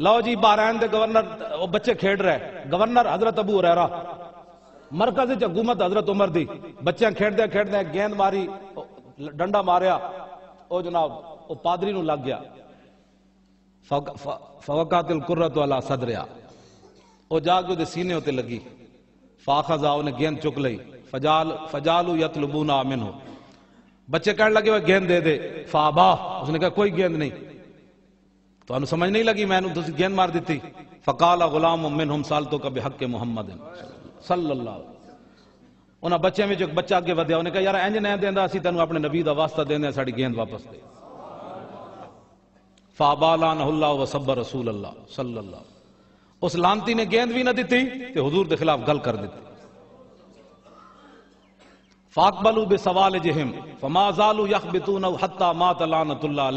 लाओ जी बारहन के गवर्नर, वो बच्चे खेड रहे। गवर्नर हज़रत अबू हुरैरा, मरकज हुकूमत हज़रत उमर दी। बच्चे खेडते खेडते गेंद मारी डंडा मारिया ओ जनाब वो पादरी नु लग गया। फवकातिल कुर्रत वाला सदरिया। वो जाके उसके सीने उत्ते लगी। फाखजा उन्हें गेंद चुक ली फजाल फजालू यतलबूना आमिन हो बच्चे कहने लगे वह गेंद दे दे। फाबा उसने कहा, कोई गेंद नहीं। तो समझ नहीं लगी, मैंने तो गेंद मार दी थी फकाला गुलाम उम्मिन हम साल तो कभी हक के मोहम्मद। सल्ला उन्हें बच्चे में जो बच्चा अगे वध्या उन्हें कहा, यार इंज नहीं देंदा, असं तेन अपने नबी का वास्ता देने साड़ी गेंद वापस दे। फाबाला नहुल्ला वसब्बर रसूल अल्लाह सल्ला उस लानती ने गेंद भी ना दी तो हजूर के खिलाफ गल कर दी फाकबलू बे सवाल जहम फमाजालू यख बितून हत्ता मात लानतुल्ला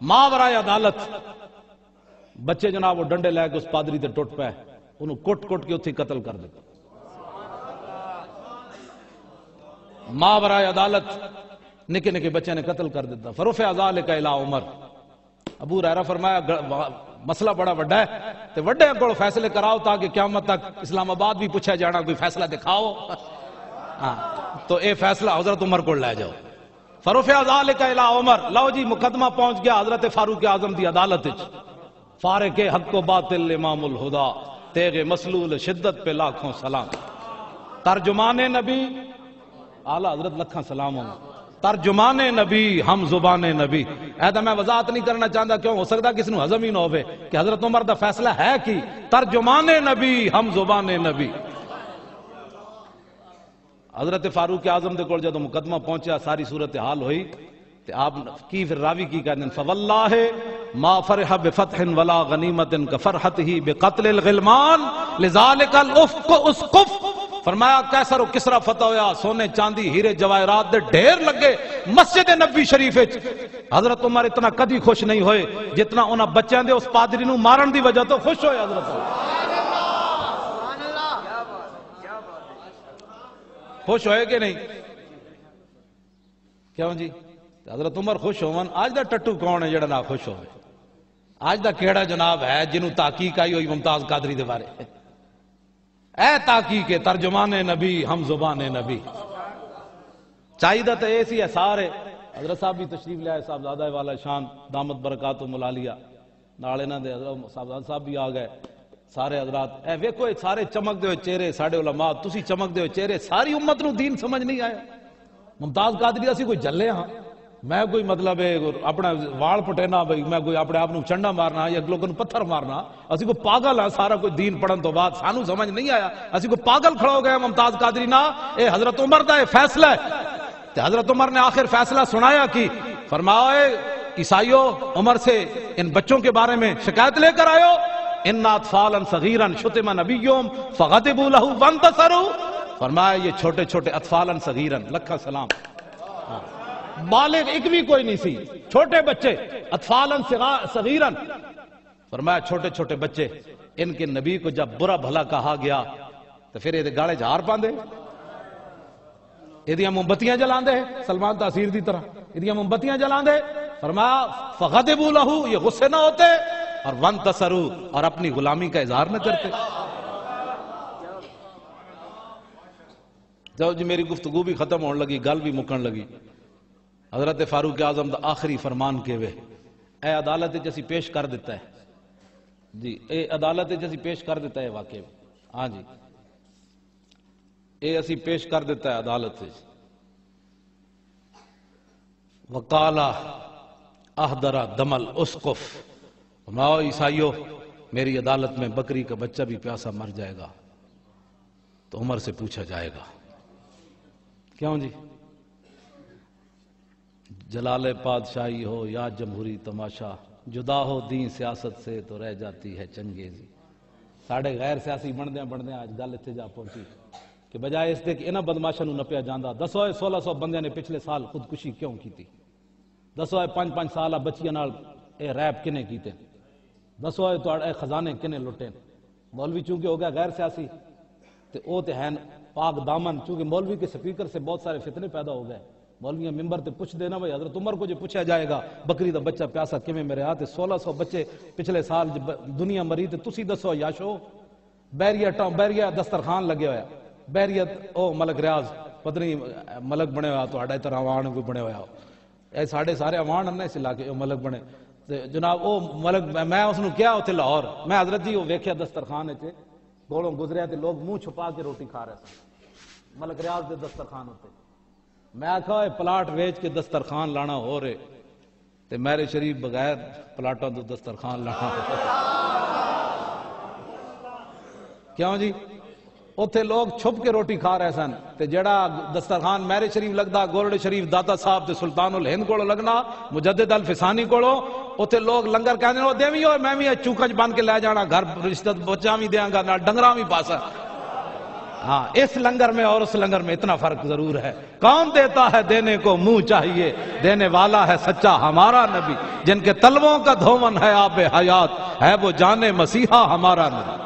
मावरा अदालत। बच्चे जनाब, वो डंडे लैके उस पादरी से टुट पे। उन्होंने कुट कुट के उसे कतल कर दे मावरा अदालत निके निके बच्चे ने कतल कर दिता फरूफ अजाल का इला उमर। अबू रैरा फरमाया मसला बड़ा वड्डा है। ते व्डे को फैसले कराओ ताकि क्यामत तक इस्लामाबाद भी पूछा जाना, कोई फैसला दिखाओ। हाँ तो यह फैसला हज़रत उमर को लै जाओ। फरूफ अजाल का इला उमर। लो जी, मुकदमा पहुँच गया हज़रत फारूक आज़म की अदालत फारे के हक को बातिल इमाम हुदा। तेगे मसलूल शिद्दत पे लाखों सलाम। तर्जुमान नबी, आला हज़रत लखा सलाम तर्जुमान नबी, हम ज़ुबान नबी। ऐसा तो मैं वजाहत नहीं करना चाहता, क्यों? हो सकता किसी हजम ही ना हो हज़रत उमर का फैसला है कि तर्जुमान नबी, हम ज़ुबान नबी। हज़रत फारूक आज़म के कोल जो मुकदमा पहुँचा, सारी सूरत हाल हुई तो आप की फिर रावी की कहते फवल्ला है मा फरह वला गनीमत फरहत ही फरमाया, कैसर किसरा फतह होया? सोने चांदी, हीरे जवाहरात ढेर लगे मस्जिद नबी शरीफ हज़रत उमर इतना कदी खुश नहीं होए, जितना उन्हें बच्चों के उस पादरी मारन की वजह तो खुश हो हज़रत खुश होए कि नहीं? क्यों जी? हज़रत उमर खुश होवन, आज का टट्टू कौन है जरा ना खुश हो आज का केड़ा जनाब है जिन्हों ताकीक आई हुई मुमताज़ कादरी के बारे? ऐ ताकीक है, तर्जुमान नबी, हम ज़ुबान नबी। चाहिए तो यह सी है सारे। हज़रत साहब भी तशरीफ़ लिया साहबजादा वाला शान दामद बरकात मुला लिया नाल इन्होंने साहबजादा साहब भी आ गए। सारे हजरात ए वेखो सारे चमकते हुए चेहरे साढ़े उलमा तुम चमकते हुए चेहरे, सारी उम्मत दीन समझ नहीं आया। मुमताज़ कादरी, असं कोई जल्ले हाँ। मैं कोई मतलब अपना वाल पटेना बई मैं कोई अपने आप चंडा मारना या लोगों पत्थर मारना असि कोई पागल हाँ सारा कोई दीन पढ़ने तो बाद। सानू समझ नहीं आया। असि कोई पागल खड़ा हो गया मुमताज़ कादरी ना। ये हज़रत उमर का फैसला है। हज़रत उमर ने आखिर फैसला सुनाया कि फरमाए ईसाइयों, उमर से इन बच्चों के बारे में शिकायत लेकर आयो? फरमाया, ये छोटे छोटे अतफालन सगीरन, लखा सलाम। हाँ। बालिग एक भी कोई नहीं सी, छोटे बच्चे, अतफालन सगीरन। फरमाया छोटे छोटे बच्चे, इनके नबी को जब बुरा भला कहा गया तो फिर ये गाले झार पाते मोमबत्तियाँ ਮੋਮਬਤੀਆਂ सलमान तसीर की तरह। एदिया मोमबत्तियाँ जला फरमाया ਫਰਮਾਇਆ ਫਗਦਬੂ लहू, ये गुस्से ना होते। और वन तसरू और अपनी गुलामी का इजहार न करते। जब जी, मेरी गुफ्तगु भी खत्म होने लगी, गल भी मुकन लगी। हज़रत फारूक आज़म का आखिरी फरमान के वे। ए अदालत जैसी पेश कर देता है। जी, ए अदालत जैसी पेश कर देता है वाकई। हाँ जी। ये असी पेश कर देता है अदालत वकाला अहदरा दमल उसकुफ। फरमाओ ईसाइयों, मेरी अदालत में बकरी का बच्चा भी प्यासा मर जाएगा तो उमर से पूछा जाएगा। क्यों जी? जलाल पादशाही हो या जमहूरी तमाशा, जुदा हो दी सियासत से तो रह जाती है चंगेजी। साढ़े गैर सियासी बनते बनते अज गल इतने जा पहुँची, कि बजाय इसके कि इन्होंने बदमाशा नपया जाता दसो है सोलह सौ बंद ने पिछले साल खुदकुशी क्यों की दसो है पाँच पाँच साल बच्चिया रैप किने किते? दसो आए तो थोड़े खजाने किने लुटे मौलवी चूँकि हो गया गैर सियासी तो वह तो हैं पाक दामन। चूँकि मौलवी के स्पीकर से बहुत सारे फितने पैदा हो गए। मौलविया मिम्बर से पूछ देना भाई हज़रत उमर को जो पूछा जाएगा, बकरी का बच्चा प्यासा किमें मेरे हाथ? सोलह सौ बच्चे पिछले साल दुनिया मरी तो तुम दसो, याशो, बैरिया टॉ बैरिया दस्तरखान लगे हुआ बैरियत ओ मलक रियाज पता मलक बने हुआ तो तरह अवान भी बने हुआ ऐ साढ़े सारे अवान ने इस इलाके मलक बने। ਤੇ ਜਨਾਬ ਉਹ ਮਲਕ ਮੈਂ ਉਸ ਨੂੰ ਕਿਹਾ ਉੱਥੇ ਲਾਹੌਰ ਮੈਂ ਹਜ਼ਰਤ ਜੀ ਉਹ ਵੇਖਿਆ ਦਸਤਰਖਾਨ ਵਿੱਚ ਕੋਲੋਂ ਗੁਜ਼ਰਿਆ ਤੇ ਲੋਕ ਮੂੰਹ ਛੁਪਾ ਕੇ ਰੋਟੀ ਖਾ ਰਹੇ ਸਨ ਮਲਕ ਰਿਆਜ਼ ਦੇ ਦਸਤਰਖਾਨ ਉੱਤੇ ਮੈਂ ਆਖਿਆ ਇਹ ਪਲਾਟ ਵੇਚ ਕੇ ਦਸਤਰਖਾਨ ਲਾਣਾ ਹੋ ਰੇ ਤੇ ਮੇਰੇ ਸ਼ਰੀਫ ਬਗੈਰ ਪਲਾਟਾਂ ਤੋਂ ਦਸਤਰਖਾਨ ਲਾਣਾ ਕਿਉਂ ਜੀ ਉੱਥੇ ਲੋਕ ਛੁਪ ਕੇ ਰੋਟੀ ਖਾ ਰਹੇ ਸਨ ਤੇ ਜਿਹੜਾ ਦਸਤਰਖਾਨ ਮੈਰੇ ਸ਼ਰੀਫ ਲੱਗਦਾ ਗੋਲਡ ਸ਼ਰੀਫ ਦਾਤਾ ਸਾਹਿਬ ਤੇ ਸੁਲਤਾਨੁਲ ਹਿੰਦ ਕੋਲ ਲੱਗਣਾ ਮੁਜੱਦਦ ਅਲ ਫਿਸਾਨੀ ਕੋਲੋਂ ਉੱਥੇ ਲੋਕ ਲੰਗਰ ਕਹਿੰਦੇ ਨੇ ਉਹ ਦੇਵੀ ਓਏ ਮੈਂ ਵੀ ਚੂਕਾ ਚ ਬੰਨ ਕੇ ਲੈ ਜਾਣਾ ਘਰ ਰਿਸ਼ਤਤ ਬੱਚਾ ਵੀ ਦੇਾਂਗਾ ਨਾਲ ਡੰਗਰਾ ਵੀ ਪਾਸਾ हाँ इस लंगर में और उस लंगर में इतना फर्क जरूर है कौन देता है देने को मुंह चाहिए देने वाला है सच्चा हमारा नबी जिनके तलवों का धोवन है आप हयात है वो जाने मसीहा हमारा नबी